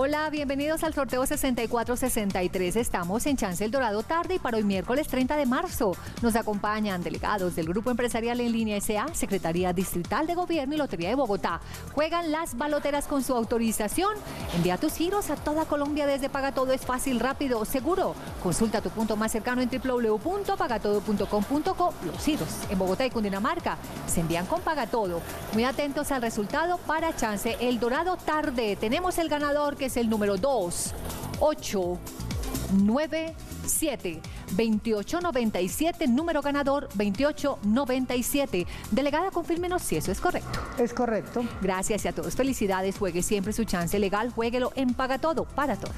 Hola, bienvenidos al sorteo 6463. Estamos en Chance El Dorado tarde y para hoy miércoles 30 de marzo nos acompañan delegados del Grupo Empresarial en Línea SA, Secretaría Distrital de Gobierno y Lotería de Bogotá. Juegan las baloteras con su autorización. Envía tus giros a toda Colombia desde Paga Todo. Es fácil, rápido, seguro. Consulta tu punto más cercano en www.pagatodo.com.co. Los giros en Bogotá y Cundinamarca se envían con Paga Todo. Muy atentos al resultado para Chance El Dorado tarde. Tenemos el ganador que es el número 2, 8, 9, 7, 2897, número ganador 2897. Delegada, confírmenos si eso es correcto. Es correcto. Gracias y a todos. Felicidades. Juegue siempre su chance legal. Jueguelo en Paga Todo, para todo.